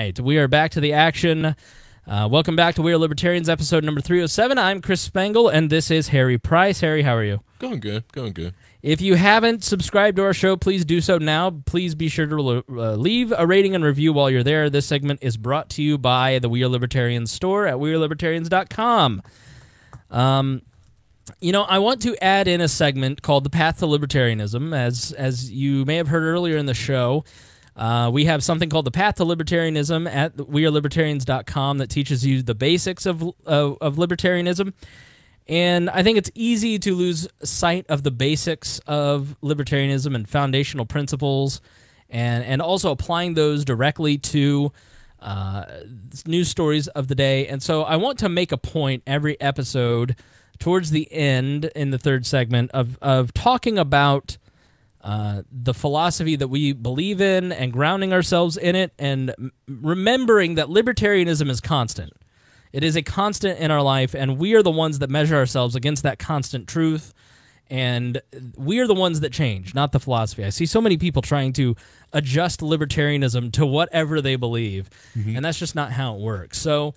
right, we are back to the action. Uh, welcome back to We Are Libertarians, episode number 307. I'm Chris Spangle, and this is Harry Price. Harry, how are you? Going good, going good. If you haven't subscribed to our show, please do so now. Please be sure to uh, leave a rating and review while you're there. This segment is brought to you by the We Are Libertarians store at WeareLibertarians.com. Um, you know, I want to add in a segment called "The Path to Libertarianism." As as you may have heard earlier in the show, uh, we have something called "The Path to Libertarianism" at WeareLibertarians.com that teaches you the basics of of, of libertarianism. And I think it's easy to lose sight of the basics of libertarianism and foundational principles, and and also applying those directly to uh, news stories of the day. And so I want to make a point every episode towards the end in the third segment of of talking about uh, the philosophy that we believe in and grounding ourselves in it, and remembering that libertarianism is constant. It is a constant in our life, and we are the ones that measure ourselves against that constant truth. And we are the ones that change, not the philosophy. I see so many people trying to adjust libertarianism to whatever they believe, mm-hmm. and that's just not how it works. So,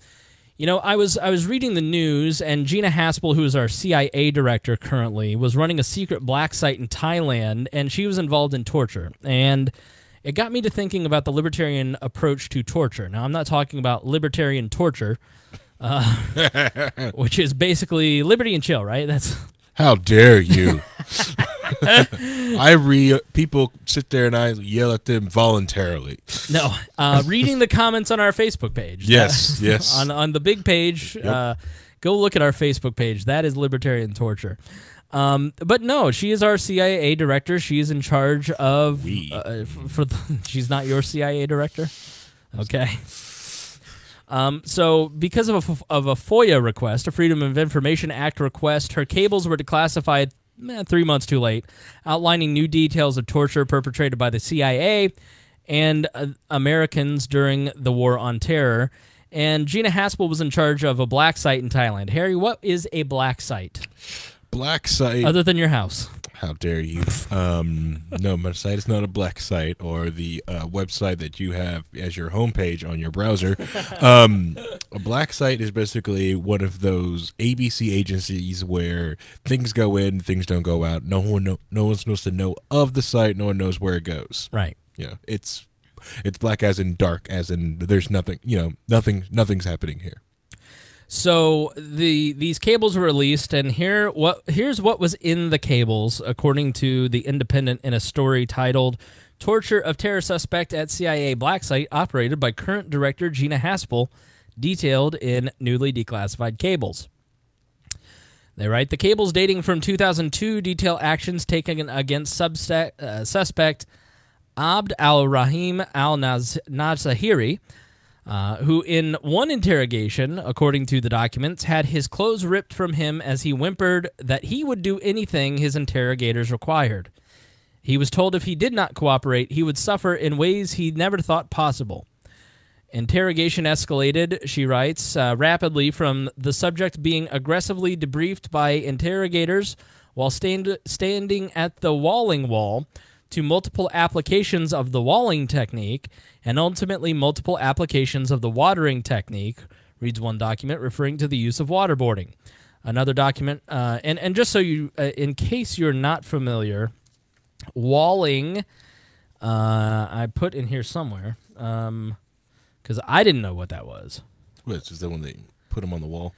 you know, I was I was reading the news, and Gina Haspel, who is our CIA director currently, was running a secret black site in Thailand, and she was involved in torture. And it got me to thinking about the libertarian approach to torture. Now, I'm not talking about libertarian torture uh, which is basically liberty and chill, right? That's how dare you. I read people sit there and I yell at them voluntarily. No, uh, reading the comments on our Facebook page. Yes, uh, yes. On on the big page, yep. uh, go look at our Facebook page. That is libertarian torture. Um, but no, she is our CIA director. She is in charge of. Uh, for the, she's not your CIA director. Okay. Um, so, because of a, of a FOIA request, a Freedom of Information Act request, her cables were declassified eh, three months too late, outlining new details of torture perpetrated by the CIA and uh, Americans during the War on Terror. And Gina Haspel was in charge of a black site in Thailand. Harry, what is a black site? Black site. Other than your house. How dare you? Um, no, my site is not a black site or the uh, website that you have as your homepage on your browser. Um, a black site is basically one of those ABC agencies where things go in, things don't go out. No one, no, no one's supposed to know of the site. No one knows where it goes. Right. Yeah, it's it's black as in dark, as in there's nothing. You know, nothing. Nothing's happening here. So the these cables were released, and here what here's what was in the cables, according to the Independent, in a story titled "Torture of Terror Suspect at CIA Black Site Operated by Current Director Gina Haspel," detailed in newly declassified cables. They write the cables dating from 2002 detail actions taken against uh, suspect Abd al Rahim al Nazahiri uh, who, in one interrogation, according to the documents, had his clothes ripped from him as he whimpered that he would do anything his interrogators required. He was told if he did not cooperate, he would suffer in ways he never thought possible. Interrogation escalated, she writes, uh, rapidly from the subject being aggressively debriefed by interrogators while stand- standing at the walling wall to multiple applications of the walling technique and ultimately multiple applications of the watering technique, reads one document referring to the use of waterboarding. Another document, uh, and, and just so you, uh, in case you're not familiar, walling, uh, I put in here somewhere, because um, I didn't know what that was. Which is that when they put them on the wall?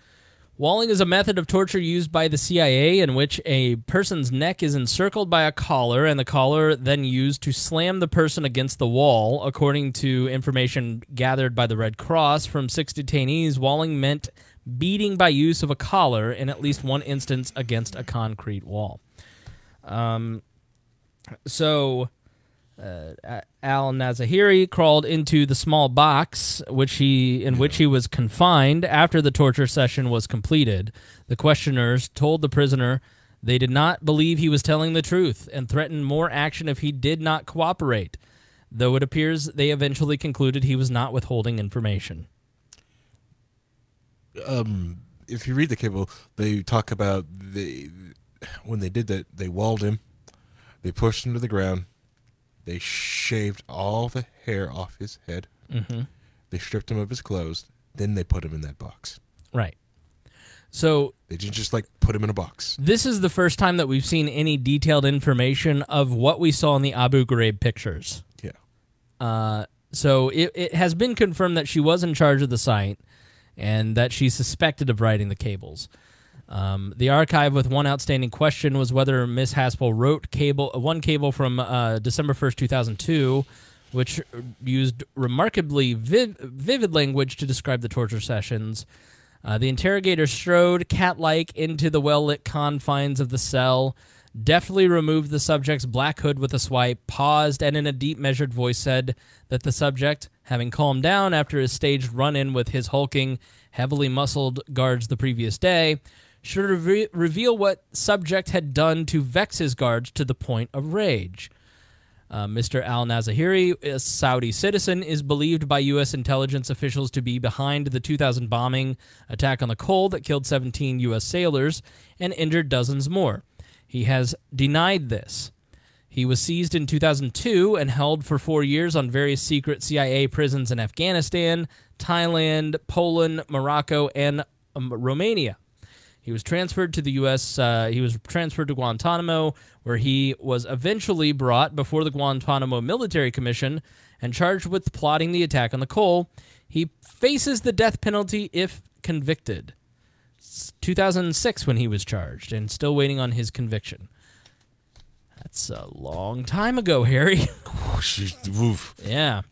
Walling is a method of torture used by the CIA in which a person's neck is encircled by a collar and the collar then used to slam the person against the wall. According to information gathered by the Red Cross from six detainees, walling meant beating by use of a collar in at least one instance against a concrete wall. Um, so uh, Al Nazahiri crawled into the small box which he in which he was confined after the torture session was completed. The questioners told the prisoner they did not believe he was telling the truth and threatened more action if he did not cooperate, though it appears they eventually concluded he was not withholding information. Um, if you read the cable, they talk about the when they did that, they walled him, they pushed him to the ground, they shaved all the hair off his head. Mm-hmm. They stripped him of his clothes. Then they put him in that box. Right. So They didn't just like put him in a box. this is the first time that we've seen any detailed information of what we saw in the Abu Ghraib pictures. Yeah. Uh, so it, it has been confirmed that she was in charge of the site and that she's suspected of writing the cables. Um, the archive with one outstanding question was whether Miss Haspel wrote cable uh, one cable from uh, December first, two thousand two, which used remarkably viv- vivid language to describe the torture sessions. Uh, the interrogator strode cat-like into the well-lit confines of the cell, deftly removed the subject's black hood with a swipe, paused, and in a deep, measured voice said that the subject, having calmed down after his staged run-in with his hulking, heavily muscled guards the previous day, should reve- reveal what subject had done to vex his guards to the point of rage. Uh, Mr. Al Nazahiri, a Saudi citizen, is believed by U.S. intelligence officials to be behind the 2000 bombing attack on the Cole that killed 17 U.S. sailors and injured dozens more. He has denied this. He was seized in 2002 and held for four years on various secret CIA prisons in Afghanistan, Thailand, Poland, Morocco, and um, Romania. He was transferred to the U.S. Uh, he was transferred to Guantanamo, where he was eventually brought before the Guantanamo Military Commission and charged with plotting the attack on the Cole. He faces the death penalty if convicted. It's 2006 when he was charged, and still waiting on his conviction. That's a long time ago, Harry. Yeah.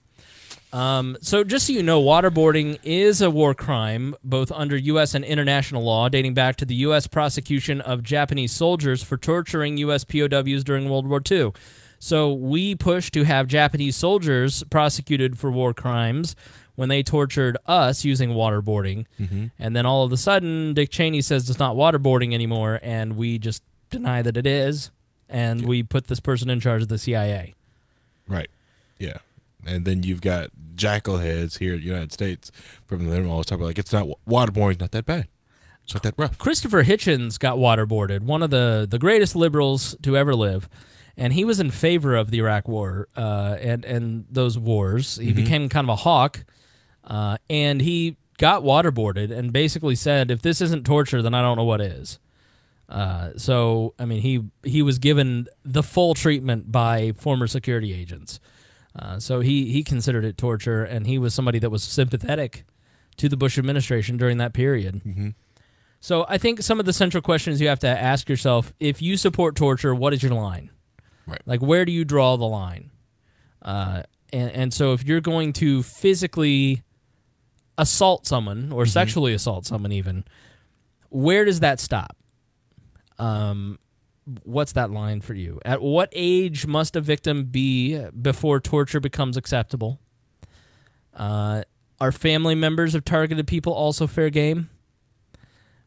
Um, so, just so you know, waterboarding is a war crime, both under U.S. and international law, dating back to the U.S. prosecution of Japanese soldiers for torturing U.S. POWs during World War II. So, we pushed to have Japanese soldiers prosecuted for war crimes when they tortured us using waterboarding. And then all of a sudden, Dick Cheney says it's not waterboarding anymore, and we just deny that it is. And we put this person in charge of the CIA. Right. Yeah. And then you've got jackal heads here in the United States from them all the time like it's not waterboarding's not that bad. It's not that rough. Christopher Hitchens got waterboarded, one of the, the greatest liberals to ever live, and he was in favor of the Iraq War uh, and and those wars. He became kind of a hawk, uh, and he got waterboarded and basically said, "If this isn't torture, then I don't know what is." Uh, so I mean, he he was given the full treatment by former security agents. Uh, so he he considered it torture, and he was somebody that was sympathetic to the Bush administration during that period. So I think some of the central questions you have to ask yourself: if you support torture, what is your line? Right. Like, where do you draw the line? Uh, and and so if you're going to physically assault someone or sexually assault someone, even, where does that stop? Um, what's that line for you? At what age must a victim be before torture becomes acceptable? Uh, are family members of targeted people also fair game?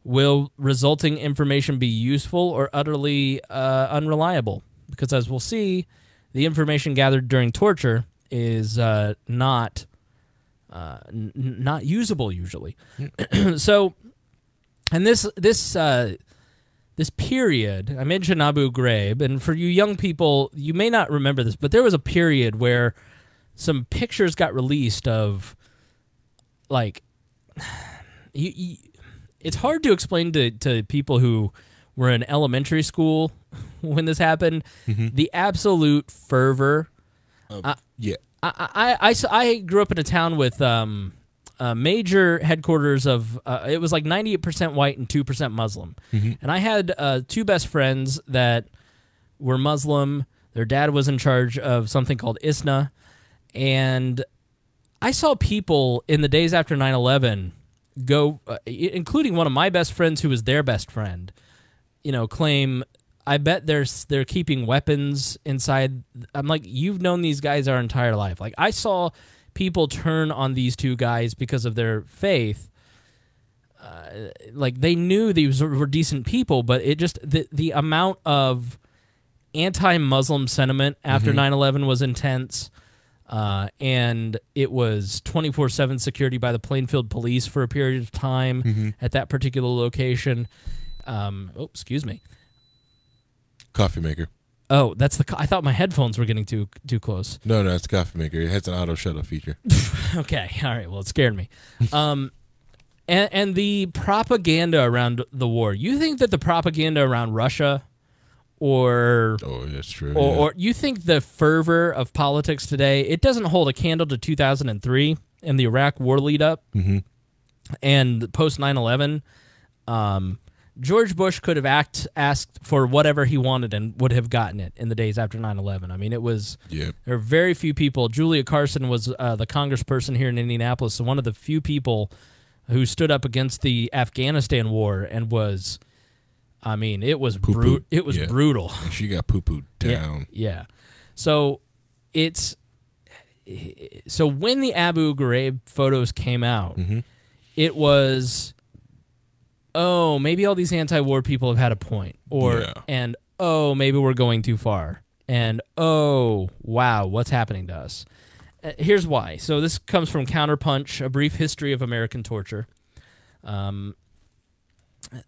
Will resulting information be useful or utterly uh, unreliable? Because as we'll see, the information gathered during torture is uh, not uh, not usable usually. so, and this this uh, this period I mentioned Abu Ghraib, and for you young people, you may not remember this, but there was a period where some pictures got released of like you, you, it's hard to explain to, to people who were in elementary school when this happened. The absolute fervor. Yeah. I, I, I, I grew up in a town with um, a major headquarters of uh, it was like 98% white and 2% muslim. And i had uh, two best friends that were muslim. Their dad was in charge of something called ISNA and i saw people in the days after 9-11 go uh, including one of my best friends who was their best friend you know claim i bet they're they're keeping weapons inside. I'm like you've known these guys our entire life. Like i saw people turn on these two guys because of their faith uh, like they knew these were were decent people but it just the the amount of anti-muslim sentiment after 9-11 was intense uh, and it was 24-7 security by the plainfield police for a period of time at that particular location. Um, oh excuse me. Coffee maker. Oh, that's the. I thought my headphones were getting too too close. No, no, it's coffee maker. It has an auto shut off feature. Okay, all right. Well, it scared me. Um, and and the propaganda around the war. You think that the propaganda around Russia, or oh, that's true. or, yeah. or you think the fervor of politics today it doesn't hold a candle to 2003 and the Iraq war lead up Mhm. and post 9/11 um, George Bush could have act, asked for whatever he wanted and would have gotten it in the days after 9/11 I mean it was yeah. there are very few people Julia Carson was uh, the congressperson here in Indianapolis so one of the few people who stood up against the Afghanistan war and was I mean it was bru- it was Yeah. brutal And she got poo pooed down. yeah. yeah. So it's so when the Abu Ghraib photos came out, Mhm. it was oh, maybe all these anti-war people have had a point or Yeah. and oh, maybe we're going too far. And oh, wow, what's happening to us? Uh, here's why. So this comes from Counterpunch, a brief history of American torture. Um,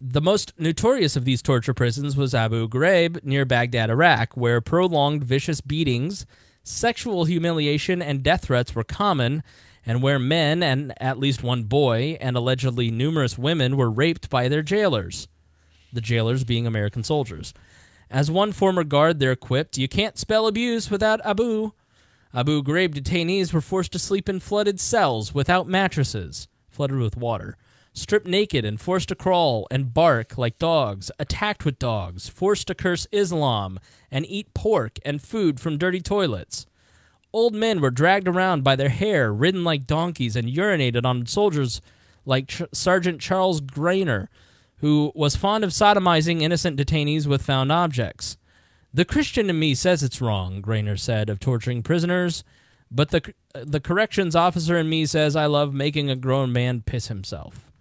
the most notorious of these torture prisons was Abu Ghraib near Baghdad, Iraq, where prolonged vicious beatings, sexual humiliation, and death threats were common, and where men and at least one boy and allegedly numerous women were raped by their jailers. The jailers being American soldiers. As one former guard there quipped, You can't spell abuse without Abu. Abu Ghraib detainees were forced to sleep in flooded cells without mattresses, flooded with water, stripped naked and forced to crawl and bark like dogs, attacked with dogs, forced to curse Islam and eat pork and food from dirty toilets. Old men were dragged around by their hair, ridden like donkeys, and urinated on soldiers like Sergeant Charles Graner, who was fond of sodomizing innocent detainees with found objects. The Christian in me says it's wrong, Graner said of torturing prisoners, but the the corrections officer in me says I love making a grown man piss himself.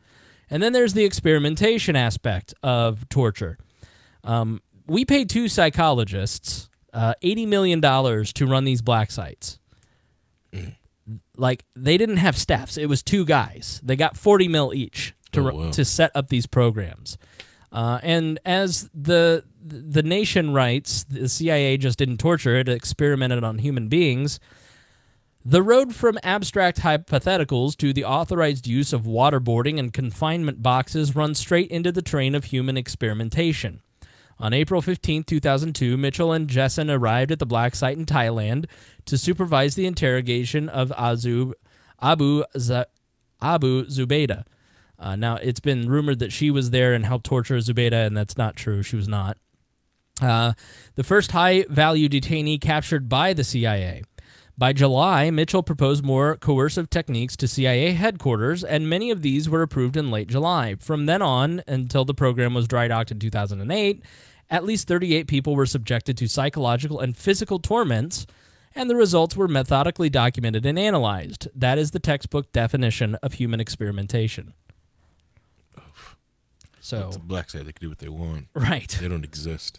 And then there's the experimentation aspect of torture. Um, we paid two psychologists uh, eighty million dollars to run these black sites. Like they didn't have staffs; it was two guys. They got forty mil each to Oh, wow. to set up these programs. Uh, and as the the nation writes, the CIA just didn't torture; it experimented on human beings. The road from abstract hypotheticals to the authorized use of waterboarding and confinement boxes runs straight into the train of human experimentation. On April 15, 2002, Mitchell and Jessen arrived at the black site in Thailand to supervise the interrogation of Azu, Abu, Z- Abu Zubaydah. Uh, now, it's been rumored that she was there and helped torture Zubaydah, and that's not true. She was not. Uh, the first high value detainee captured by the CIA. By July, Mitchell proposed more coercive techniques to CIA headquarters, and many of these were approved in late July. From then on, until the program was dry docked in 2008, at least 38 people were subjected to psychological and physical torments, and the results were methodically documented and analyzed. That is the textbook definition of human experimentation. So, It's a black site. They can do what they want. right. They don't exist.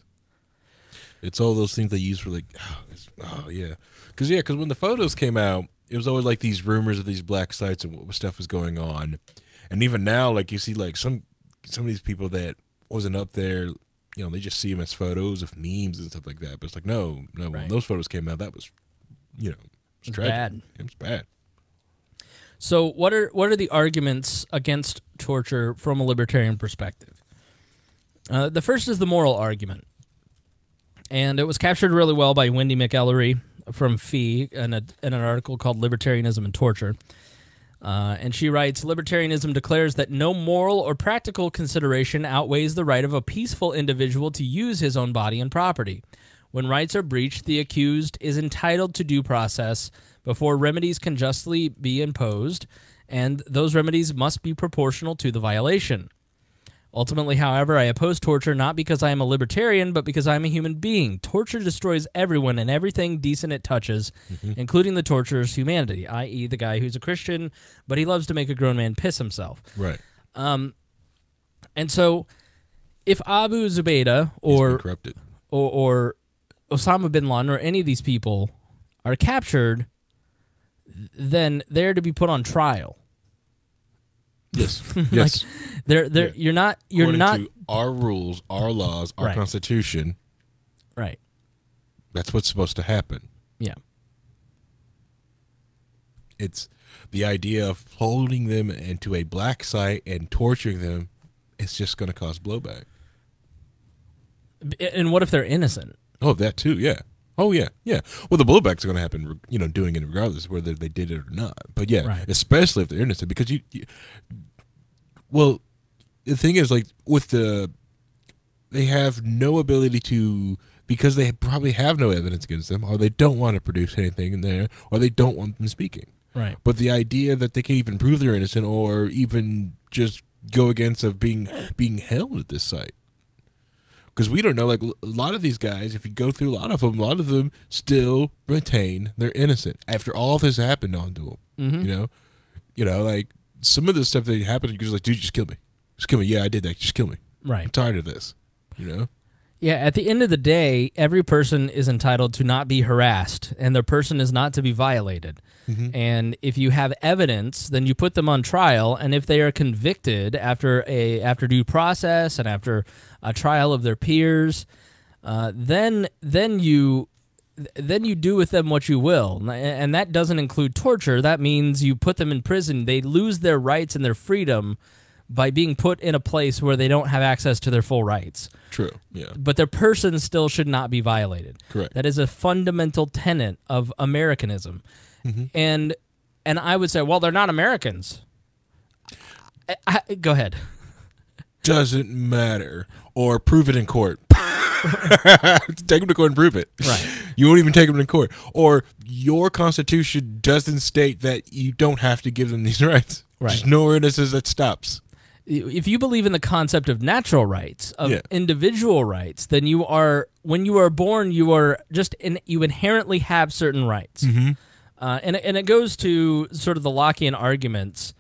It's all those things they use for like, oh, oh yeah, because yeah, because when the photos came out, it was always like these rumors of these black sites and what stuff was going on, and even now, like you see, like some some of these people that wasn't up there, you know, they just see them as photos of memes and stuff like that. But it's like, no, no, when those photos came out, that was, you know, it's It's tragic. bad. It was bad. So, what are what are the arguments against torture from a libertarian perspective? Uh, the first is the moral argument, and it was captured really well by Wendy McElroy from FEE in, a, in an article called "Libertarianism and Torture." Uh, and she writes Libertarianism declares that no moral or practical consideration outweighs the right of a peaceful individual to use his own body and property. When rights are breached, the accused is entitled to due process before remedies can justly be imposed, and those remedies must be proportional to the violation. Ultimately, however, I oppose torture not because I am a libertarian, but because I am a human being. Torture destroys everyone and everything decent it touches, including the torturer's humanity, i.e., the guy who's a Christian, but he loves to make a grown man piss himself. Right. Um, And so, if Abu Zubaydah or, or or Osama bin Laden or any of these people are captured, then they're to be put on trial. Yes. yes. They're they're Yeah. you're not you're According not to our rules, our laws, our Right. constitution. right. That's what's supposed to happen. Yeah. It's the idea of holding them into a black site and torturing them. It's just going to cause blowback. And what if they're innocent? Oh, that too. Yeah. Oh, yeah. Yeah. Well, the blowback's are going to happen. You know, doing it regardless whether they did it or not. But yeah, Right. especially if they're innocent, because you, you. Well, the thing is, like with the, they have no ability to because they probably have no evidence against them, or they don't want to produce anything in there, or they don't want them speaking. Right. But the idea that they can even prove they're innocent, or even just go against of being being held at this site, because we don't know. Like a lot of these guys, if you go through a lot of them, a lot of them still retain they're innocent after all this happened onto them. Mhm. You know, you know, like some of the stuff that happened, you're just like, dude, just kill me, just kill me. Yeah, I did that. Just kill me. Right. I'm tired of this. You know. Yeah, at the end of the day, every person is entitled to not be harassed, and their person is not to be violated. And if you have evidence, then you put them on trial, and if they are convicted after a after due process and after a trial of their peers, uh, then then you then you do with them what you will, and that doesn't include torture. That means you put them in prison. They lose their rights and their freedom by being put in a place where they don't have access to their full rights True. Yeah. but their person still should not be violated. Correct. That is a fundamental tenet of Americanism. And and I would say, well, they're not Americans. I, I- go ahead. Doesn't matter. Or prove it in court. take them to court and prove it. Right. You won't even take them to court. Or your constitution doesn't state that you don't have to give them these rights. Right. There's nowhere it says that stops. If you believe in the concept of natural rights, of Yeah. individual rights, then you are when you are born, you are just in, you inherently have certain rights. Mm-hmm. Uh, and and it goes to sort of the Lockean arguments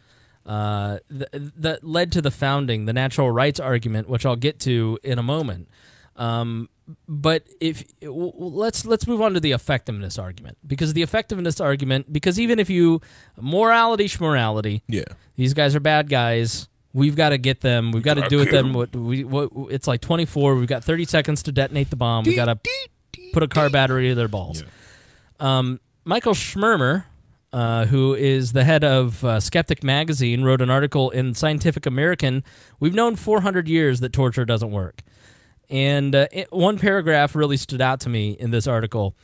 uh, th- that led to the founding, the natural rights argument, which I'll get to in a moment. Um, but if w- let's let's move on to the effectiveness argument because the effectiveness argument because even if you morality schmorality Yeah. these guys are bad guys. We've got to get them. We've got to do with get them. 'em. what we what it's like 24 we've got 30 seconds to detonate the bomb. We got to put a car battery to their balls. Um, Michael Shermer, uh, who is the head of uh, Skeptic Magazine, wrote an article in Scientific American. We've known 400 years that torture doesn't work. And uh, it, one paragraph really stood out to me in this article.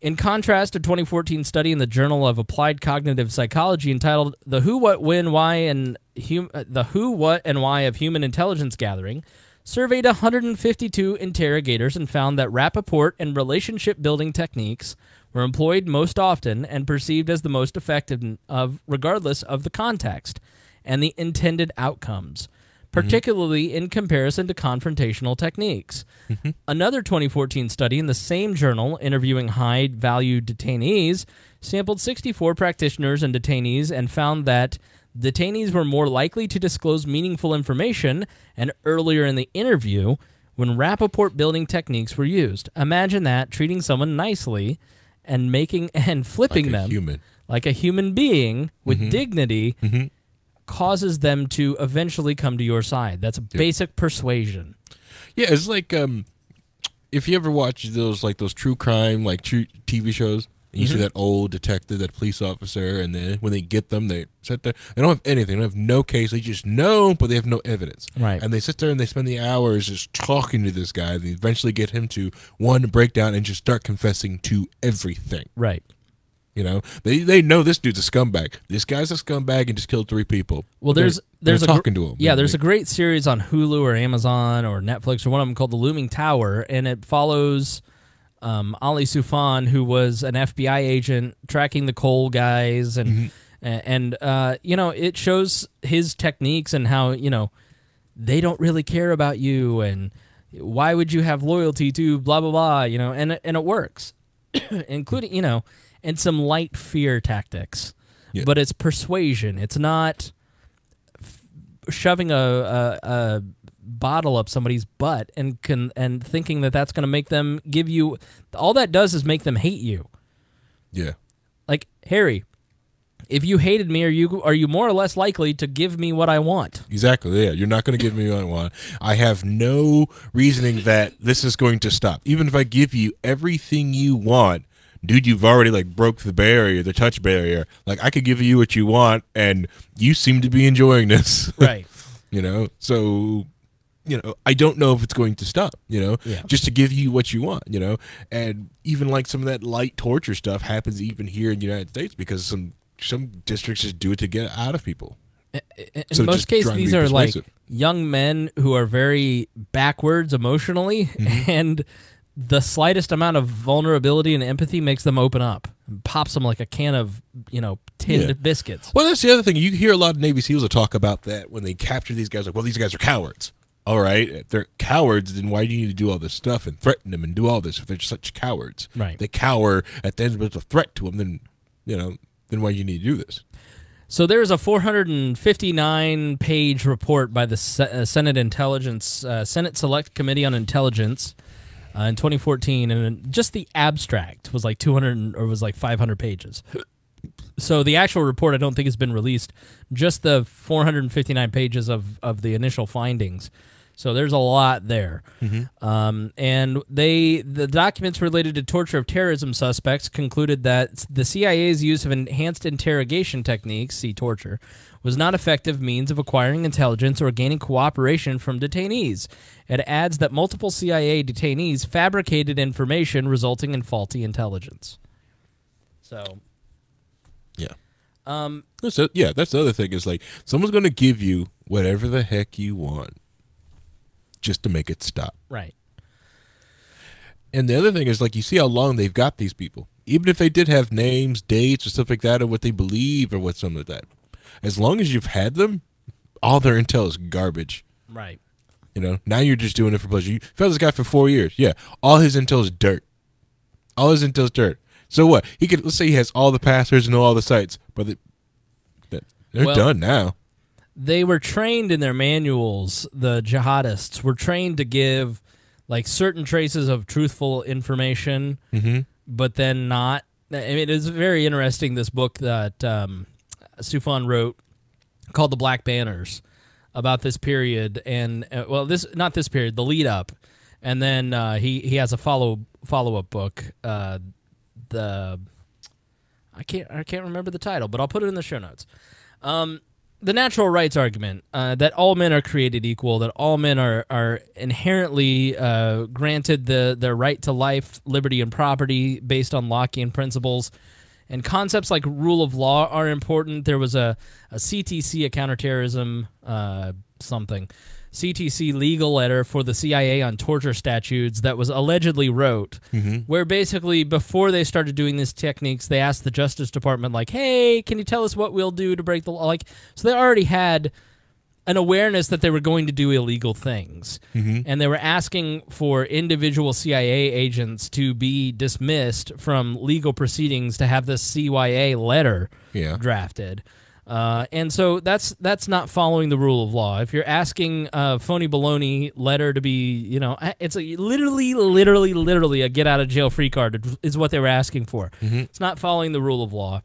In contrast, a 2014 study in the Journal of Applied Cognitive Psychology entitled "The Who, What, When, Why, and hum- uh, the Who, What, and Why of Human Intelligence Gathering," surveyed 152 interrogators and found that rapport and relationship building techniques were employed most often and perceived as the most effective of regardless of the context and the intended outcomes mm-hmm. particularly in comparison to confrontational techniques. Mm-hmm. Another 2014 study in the same journal interviewing high value detainees sampled 64 practitioners and detainees and found that detainees were more likely to disclose meaningful information and earlier in the interview when rapport building techniques were used. Imagine that treating someone nicely and making and flipping Like them human. like a human being with dignity causes them to eventually come to your side. That's a basic persuasion. Yeah, it's like um, if you ever watch those like those true crime like true TV shows, and you see mm-hmm. that old detective, that police officer, and then when they get them, they sit there. They don't have anything. They don't have no case. They just know, but they have no evidence. Right. And they sit there and they spend the hours just talking to this guy. They eventually get him to one break down and just start confessing to everything. Right. You know, they they know this dude's a scumbag. This guy's a scumbag and just killed three people. Well, They're- there's they're there's a gr- talking to him. Yeah, there's a great series on Hulu or Amazon or Netflix or one of them called The Looming Tower, and it follows um, Ali Soufan, who was an FBI agent tracking the Cole guys, and and uh, you know it shows his techniques and how you know they don't really care about you and why would you have loyalty to blah blah blah you know and it- and it works including you know and some light fear tactics. Yeah. but it's persuasion. It's not f- shoving a, a, a bottle up somebody's butt and can and thinking that that's going to make them give you all that does is make them hate you yeah. like Harry, if you hated me, are you are you more or less likely to give me what I want? Exactly. Yeah, you're not going to give me what I want. I have no reasoning that this is going to stop. Even if I give you everything you want, dude, you've already like broke the barrier, the touch barrier. Like I could give you what you want, and you seem to be enjoying this. Right. you know, so you know, I don't know if it's going to stop, you know, Yeah. just to give you what you want, you know, and even like some of that light torture stuff happens even here in the United States because some some districts just do it to get out of people. In So most cases, these are like young men who are very backwards emotionally, Mm-hmm. and the slightest amount of vulnerability and empathy makes them open up, and pops them like a can of you know tinned Yeah. biscuits. Well, that's the other thing. You hear a lot of Navy SEALs talk about that when they capture these guys. Like, well, these guys are cowards. All right, if they're cowards, then why do you need to do all this stuff and threaten them and do all this if they're such cowards? Right. They cower at the end, but it's a threat to them. Then, you know, then why do you need to do this? So there's a 459 page report by the uh, Senate Intelligence uh, Senate Select Committee on Intelligence uh, in 2014, and just the abstract was like 200 or was like 500 pages. So the actual report I don't think has been released. Just the 459 pages of of the initial findings. So there's a lot there, um, and they the documents related to torture of terrorism suspects concluded that the CIA's use of enhanced interrogation techniques, see torture, was not effective means of acquiring intelligence or gaining cooperation from detainees. It adds that multiple CIA detainees fabricated information, resulting in faulty intelligence. So Yeah. Um, That's. Yeah, that's the other thing. Is like someone's going to give you whatever the heck you want, just to make it stop. right. And the other thing is like you see how long they've got these people. Even if they did have names, dates, or stuff like that, or what they believe, or what something like that. As long as you've had them, all their intel is garbage. Right. You know. Now you're just doing it for pleasure. You found this guy for four years. Yeah, all his intel is dirt. All his intel is dirt. So what? He could let's say he has all the passwords and all the sites, but they, they're Well- done now. They were trained in their manuals the jihadists were trained to give like certain traces of truthful information Mm-hmm. but then not i mean it's very interesting this book that um, Soufan wrote called the black banners about this period and uh, well this not this period the lead up and then uh, he he has a follow follow up book uh, the I can't I can't remember the title, but I'll put it in the show notes. Um, the natural rights argument uh, that all men are created equal, that all men are are inherently uh, granted the their right to life, liberty, and property based on Lockean principles. And concepts like rule of law are important. There was a, a CTC, a counterterrorism uh, something, CTC legal letter for the CIA on torture statutes that was allegedly wrote, mm-hmm. where basically before they started doing these techniques, they asked the Justice Department, like, "Hey, can you tell us what we'll do to break the law?" Like, so they already had an awareness that they were going to do illegal things, mm-hmm. and they were asking for individual CIA agents to be dismissed from legal proceedings to have this CYA letter Yeah. drafted. Uh, and so that's that's not following the rule of law. If you're asking a phony baloney letter to be, you know, it's a, literally, literally, literally a get out of jail free card is what they were asking for. It's not following the rule of law,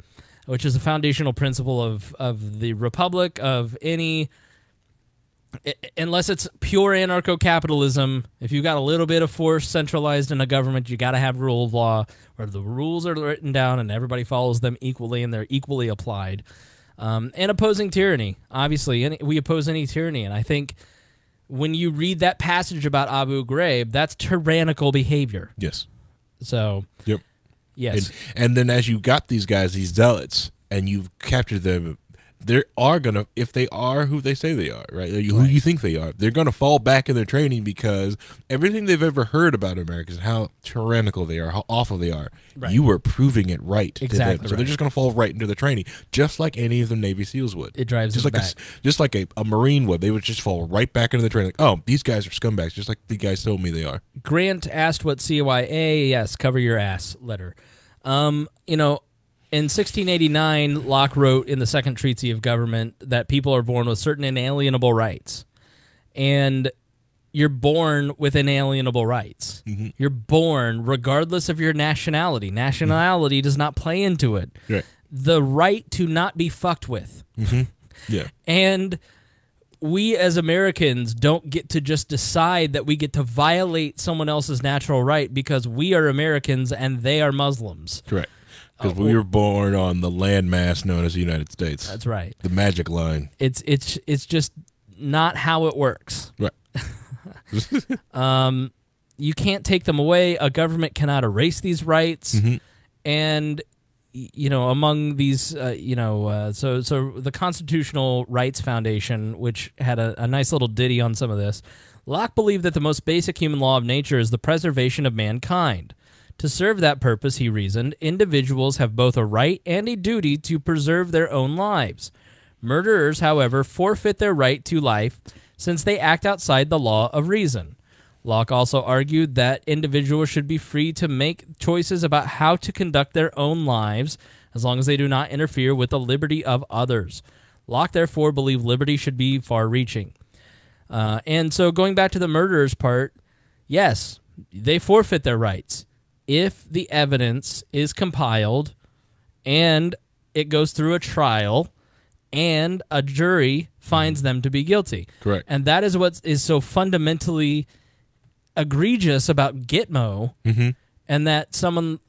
which is a foundational principle of of the republic of any. Unless it's pure anarcho-capitalism, if you've got a little bit of force centralized in a government, you got to have rule of law, where the rules are written down and everybody follows them equally and they're equally applied um, and opposing tyranny. Obviously, any, we oppose any tyranny, and I think when you read that passage about Abu Ghraib, that's tyrannical behavior. Yes. So, Yep. yes, And, and then as you got these guys, these zealots, and you've captured them, they are gonna, if they are who they say they are, right? Who Right. you think they are, they're gonna fall back in their training because everything they've ever heard about Americans, how tyrannical they are, how awful they are, Right. you were proving it right. to them. Exactly So they're just gonna fall right into the training, just like any of the Navy SEAls would. it drives just them like a, back. s- just like a, a Marine would, they would just fall right back into the training. Like, oh, these guys are scumbags, just like the guys told me they are. Grant asked what CYA, yes, cover your ass letter. Um, you know, in 1689, Locke wrote in the Second Treaty of Government that people are born with certain inalienable rights. And you're born with inalienable rights. Mm-hmm. You're born regardless of your nationality. Nationality does not play into it. Right. the right to not be fucked with. Mm-hmm. Yeah. And we as Americans don't get to just decide that we get to violate someone else's natural right because we are Americans and they are Muslims. Correct. Because we were born on the landmass known as the United States. That's right. the magic line. It's it's it's just not how it works. Right. Um, you can't take them away. A government cannot erase these rights. And you know, among these, uh, you know, uh, so so the Constitutional Rights Foundation, which had a, a nice little ditty on some of this, Locke believed that the most basic human law of nature is the preservation of mankind. To serve that purpose, he reasoned, individuals have both a right and a duty to preserve their own lives. Murderers, however, forfeit their right to life since they act outside the law of reason. Locke also argued that individuals should be free to make choices about how to conduct their own lives as long as they do not interfere with the liberty of others. Locke therefore believed liberty should be far reaching. Uh, and so going back to the murderers part, yes, they forfeit their rights if the evidence is compiled and it goes through a trial and a jury finds them to be guilty. Correct. And that is what is so fundamentally egregious about Gitmo, and that someone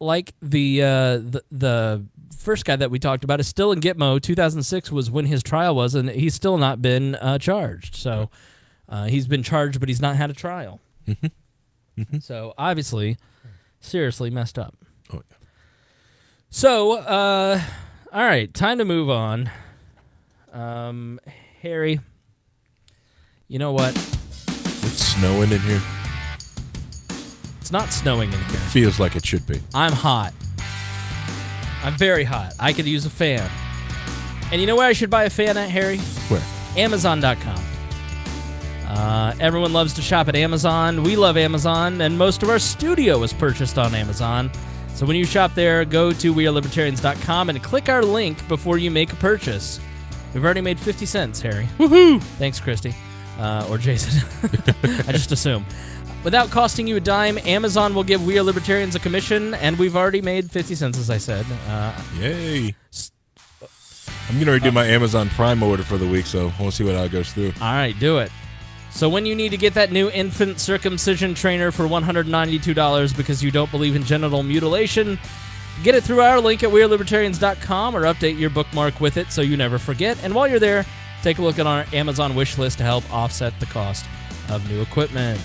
like the, uh, the the first guy that we talked about is still in Gitmo. 2006 was when his trial was, and he's still not been uh, charged. So uh, he's been charged, but he's not had a trial. So obviously, seriously messed up. Oh, yeah. So, uh, all right, time to move on. Um, Harry, you know what? It's snowing in here. It's not snowing in here. Feels like it should be. I'm hot. I'm very hot. I could use a fan. And you know where I should buy a fan at, Harry? Where? Amazon.com. Uh, everyone loves to shop at Amazon. We love Amazon, and most of our studio was purchased on Amazon. So when you shop there, go to wearelibertarians.com and click our link before you make a purchase. We've already made 50 cents, Harry. Woohoo! Thanks, Christy. Uh, or Jason. I just assume. Without costing you a dime, Amazon will give We Are Libertarians a commission, and we've already made 50 cents, as I said. Uh, Yay. I'm going to redo my Amazon Prime order for the week, so we'll see what all goes through. All right, do it. So when you need to get that new infant circumcision trainer for $192 because you don't believe in genital mutilation, get it through our link at wearelibertarians.com or update your bookmark with it so you never forget. And while you're there, take a look at our Amazon wish list to help offset the cost of new equipment.